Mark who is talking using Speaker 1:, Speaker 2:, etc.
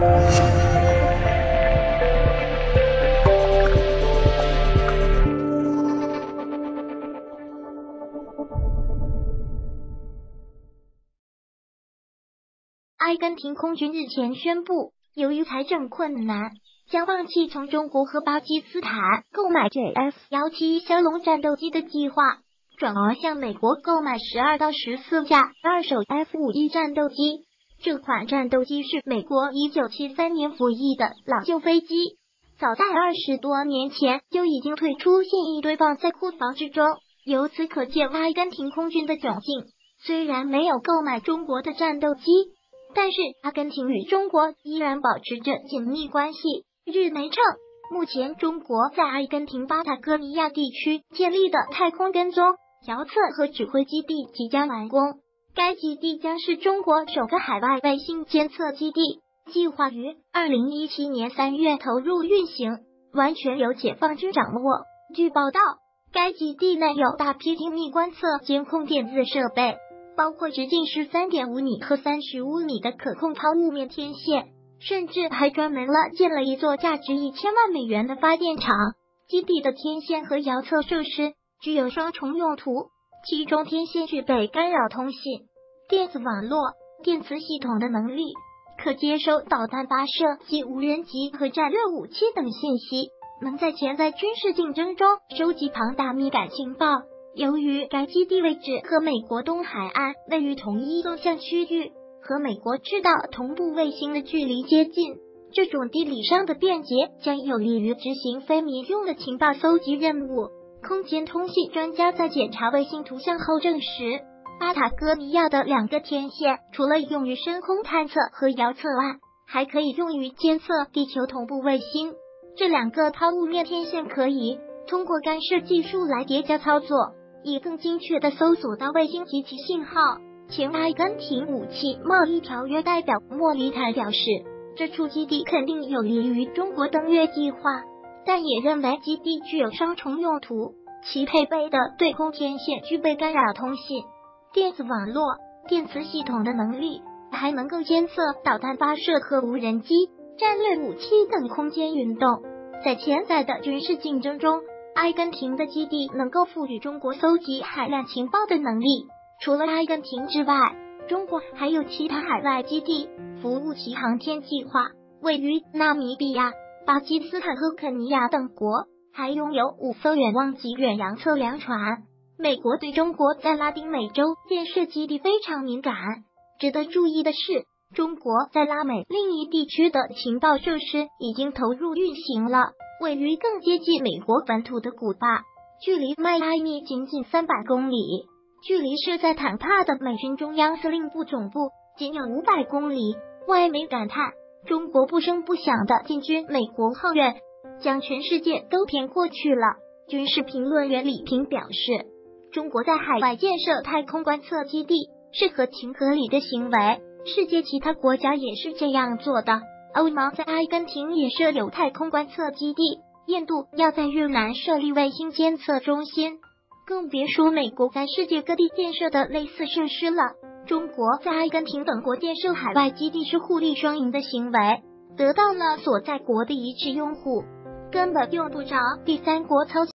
Speaker 1: 阿根廷空军日前宣布，由于财政困难，将放弃从中国和巴基斯坦购买 JF 幺七枭龙战斗机的计划，转而向美国购买十二到十四架二手 F 五一战斗机。这款战斗机是美国一九七三年服役的老旧飞机，早在二十多年前就已经退出现役堆放在库房之中。由此可见，阿根廷空军的窘境。虽然没有购买中国的战斗机。但是，阿根廷与中国依然保持着紧密关系。日媒称，目前中国在阿根廷巴塔哥尼亚地区建立的太空跟踪、遥测和指挥基地即将完工。该基地将是中国首个海外卫星监测基地，计划于二零一七年三月投入运行，完全由解放军掌握。据报道，该基地内有大批精密观测监控电子设备。包括直径十三点五米和三十五米的可控抛物面天线，甚至还专门了建了一座价值一千万美元的发电厂。基地的天线和遥测设施具有双重用途，其中天线具备干扰通信、电子网络、电磁系统的能力，可接收导弹发射及无人机和战略武器等信息，能在潜在军事竞争中收集庞大密感情报。由于该基地位置和美国东海岸位于同一纵向区域，和美国制导同步卫星的距离接近，这种地理上的便捷将有利于执行非民用的情报搜集任务。空间通信专家在检查卫星图像后证实，巴塔哥尼亚的两个天线除了用于深空探测和遥测外，还可以用于监测地球同步卫星。这两个抛物面天线可以通过干涉技术来叠加操作。以更精确的搜索到卫星及其信号。前阿根廷武器贸易条约代表莫里凯表示，这处基地肯定有利于中国登月计划，但也认为基地具有双重用途。其配备的对空天线具备干扰通信、电子网络、电磁系统的能力，还能够监测导弹发射和无人机、战略武器等空间运动。在潜在的军事竞争中。阿根廷的基地能够赋予中国搜集海量情报的能力。除了阿根廷之外，中国还有其他海外基地，服务其航天计划。位于纳米比亚、巴基斯坦和肯尼亚等国，还拥有五艘远望级远洋测量船。美国对中国在拉丁美洲建设基地非常敏感。值得注意的是，中国在拉美另一地区的情报设施已经投入运行了。位于更接近美国本土的古巴，距离迈阿密仅仅三百公里，距离设在坦帕的美军中央司令部总部仅有五百公里。外媒感叹，中国不声不响的进军美国后院，将全世界都骗过去了。军事评论员李平表示，中国在海外建设太空观测基地是合情合理的行为，世界其他国家也是这样做的。欧盟在阿根廷也设有太空观测基地，印度要在越南设立卫星监测中心，更别说美国在世界各地建设的类似设施了。中国在阿根廷等国建设海外基地是互利双赢的行为，得到了所在国的一致拥护，根本用不着第三国操。